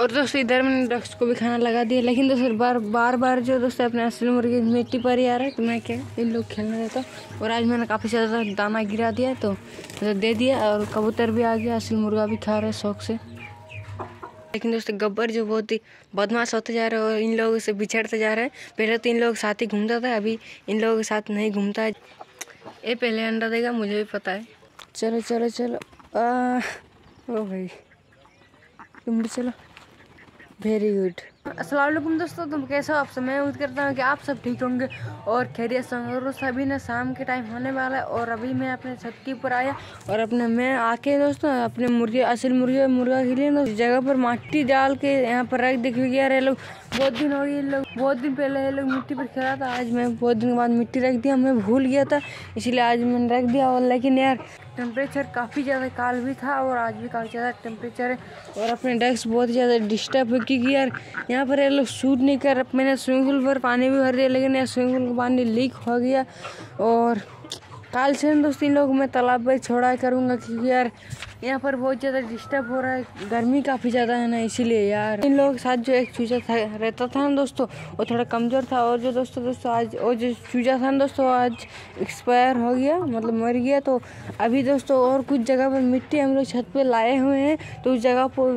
और दोस्तों, इधर मैंने डक्स को भी खाना लगा दिया, लेकिन दोस्तों बार बार बार जो दोस्तों अपने असली मुर्गे मिट्टी पर ही आ रहा है तो मैं क्या, इन लोग खेलने देता हूँ। और आज मैंने काफ़ी ज़्यादा दाना गिरा दिया तो दे दिया, और कबूतर भी आ गया असली मुर्गा भी खा रहे शौक से। लेकिन दोस्तों, गब्बर जो बहुत ही बदमाश होते जा रहे हैं, और इन लोगों से बिछड़ते जा रहे हैं। पहले तो इन लोग साथ ही घूमता था, अभी इन लोगों के साथ नहीं घूमता है। ये पहले अंडा देगा, मुझे भी पता है। चलो चलो चलो। ओ भाई। तुम भी चलो। वेरी गुड असलम दोस्तों, तुम कैसे हो? आप सब, मैं उम्मीद करता हूँ कि आप सब ठीक होंगे और खैरियत से होंगे। और सभी ने शाम के टाइम होने वाला है और अभी मैं अपने छत के ऊपर आया और अपने, मैं आके दोस्तों, अपने मुर्गे, असल मुर्गे, मुर्गा के लिए जगह पर माटी डाल के यहाँ पर रख देख गया लोग बहुत दिन हो गए लोग बहुत दिन पहले ये लोग मिट्टी पर खेला था, आज मैं बहुत दिन के बाद मिट्टी रख दिया, मैं भूल गया था, इसीलिए आज मैंने रख दिया। और लेकिन यार टेम्परेचर काफ़ी ज़्यादा काल भी था और आज भी काफ़ी ज़्यादा टेम्परेचर है और अपने डेस्क बहुत ज़्यादा डिस्टर्ब क्योंकि यार यहाँ पर ये लोग शूट नहीं कर मैंने स्विमिंग पूल पर पानी भी भर दिया, लेकिन यहाँ स्विमिंग पूल का पानी लीक हो गया। और काल से दोस्त इन लोग मैं तालाब पर छोड़ा करूँगा, क्योंकि यार यहाँ पर बहुत ज़्यादा डिस्टर्ब हो रहा है। गर्मी काफ़ी ज़्यादा है ना, इसीलिए यार। इन लोगों के साथ जो एक चूजा था, रहता था ना दोस्तों, वो थोड़ा कमज़ोर था। और जो दोस्तों दोस्तों, आज वो जो चूजा था ना दोस्तों आज एक्सपायर हो गया मतलब मर गया। तो अभी दोस्तों, और कुछ जगह पर मिट्टी हम लोग छत पे लाए हुए हैं। तो उस जगह को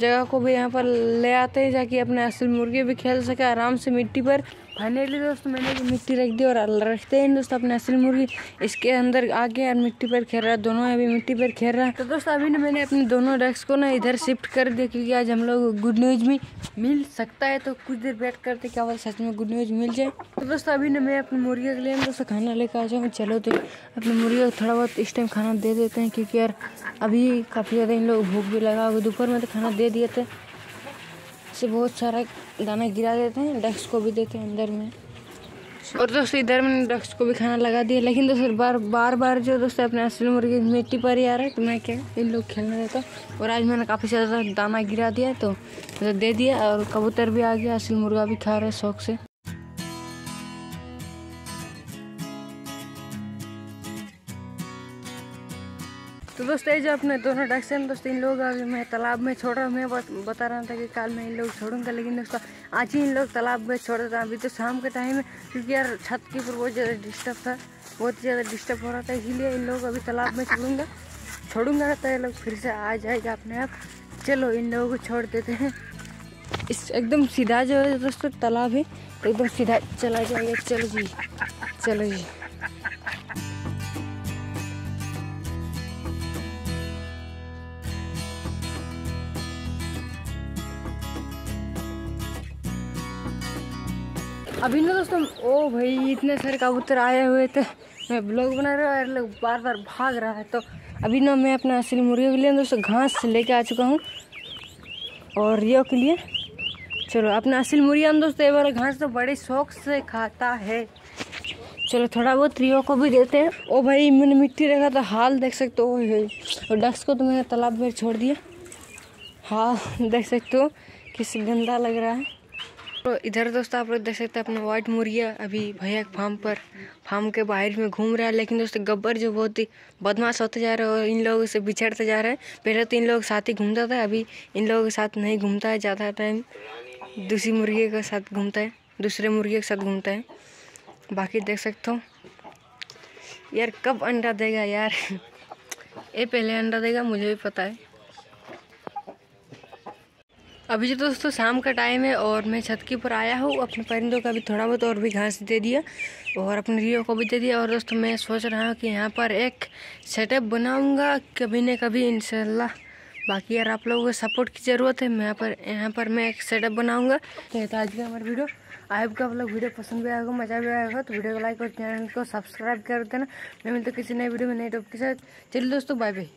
जगह को भी यहाँ पर ले आते हैं, जाके अपने असल मुर्गे भी खेल सके आराम से मिट्टी पर। फाइनली दोस्तों, मैंने भी मिट्टी रख दी और रखते हैं दोस्तों अपने असल मुर्गी। इसके अंदर आके और मिट्टी पर खेल रहा है, दोनों अभी मिट्टी पर खेल रहा है। तो दोस्तों अभी ना मैंने अपने दोनों डेस्क को ना इधर शिफ्ट कर दिया, क्योंकि आज हम लोग गुड न्यूज़ भी मिल सकता है तो कुछ देर वेट करते क्या बोल सच में गुड न्यूज़ मिल जाए। तो दोस्तों, अभी ना मैं अपने मुर्गी के लिए दोस्तों खाना लेकर आ जाऊँगा चलो तो अपने मुर्गी को थोड़ा बहुत इस टाइम खाना दे देते हैं, क्योंकि यार अभी काफ़ी ज़्यादा इन लोग भूख भी लगा हुआ, दोपहर में तो खाना दे दिए थे। से बहुत सारा दाना गिरा देते हैं डेस्क को भी देते हैं अंदर में। और दोस्तों, इधर मैंने डक्स को भी खाना लगा दिया, लेकिन दोस्तों बार बार बार जो दोस्तों अपने असली मुर्गी मिट्टी पर ही आ रहा है तो मैं क्या, इन लोग खेलने देता और आज मैंने काफ़ी ज़्यादा दाना गिरा दिया तो दे दिया, और कबूतर भी आ गया असली मुर्गा भी खा रहे शौक से। तो दोस्तों जो अपने दोनों हैं, दोस्तों, इन लोग अभी मैं तालाब में छोड़ रहा हूँ। मैं बता रहा था कि कल मैं इन लोग छोड़ूँगा, लेकिन दोस्तों, आज ही इन लोग तालाब में छोड़ देता अभी तो शाम के टाइम है, क्योंकि यार छत के ऊपर बहुत ज़्यादा डिस्टर्ब था, बहुत ज़्यादा डिस्टर्ब हो रहा था, इसीलिए इन लोग अभी तालाब में छोड़ूँगा। छोड़ूँगा तो ये लोग फिर से आ जाएगा अपने आप। चलो, इन लोगों को छोड़ देते हैं। इस एकदम सीधा जो है दोस्तों, तालाब है एकदम सीधा चला जाएगा। चलो जी चलो जी। अभी ना दोस्तों, ओ भाई, इतने सारे कबूतर आए हुए थे। मैं ब्लॉग बना रहा हूँ लोग बार बार भाग रहा है। तो अभी ना मैं अपना असली मुर्गे के लिए दोस्तों, घास लेके आ चुका हूँ। और रियो के लिए, चलो, अपना असली मुर्गिया दोस्तों, ये वाला घास तो बड़े शौक से खाता है। चलो, थोड़ा बहुत रियो को भी देते हैं। ओ भाई, मैंने मिट्टी रखा था, हाल देख सकते हो और डक्स को तो मैंने तालाब में छोड़ दिया। हाल देख सकते हो, किस गंदा लग रहा है। तो इधर दोस्तों आप लोग देख सकते हैं, अपना वाइट मुर्गिया अभी भैया के फार्म पर, फार्म के बाहर में घूम रहा है। लेकिन दोस्तों, गब्बर जो बहुत ही बदमाश होते जा रहे हैं और इन लोगों से बिछड़ते जा रहे हैं। पहले तो इन लोगों साथ ही घूमता था, अभी इन लोगों के साथ नहीं घूमता है। ज़्यादा टाइम दूसरी मुर्गी के साथ घूमता है, दूसरे मुर्गी के साथ घूमता है। बाकी देख सकते हो। यार, कब अंडा देगा यार? ये पहले अंडा देगा, मुझे भी पता है। अभी जो दोस्तों शाम का टाइम है और मैं छत के ऊपर आया हूँ, अपने परिंदों का भी थोड़ा बहुत और भी घास दे दिया और अपने रियो को भी दे दिया। और दोस्तों मैं सोच रहा हूँ कि यहाँ पर एक सेटअप बनाऊँगा, कभी न कभी इंशाल्लाह। बाकी यार आप लोगों को सपोर्ट की ज़रूरत है, मैं यहाँ पर यहाँ पर मैं एक सेटअप बनाऊँगा। तो आज का हमारा वीडियो होप आप लोग वीडियो पसंद भी आएगा मज़ा भी आएगा तो वीडियो को लाइक और चैनल को सब्सक्राइब कर देना। मैं मिलता किसी नए वीडियो में नए टॉप के साथ। चलिए दोस्तों बाय बाय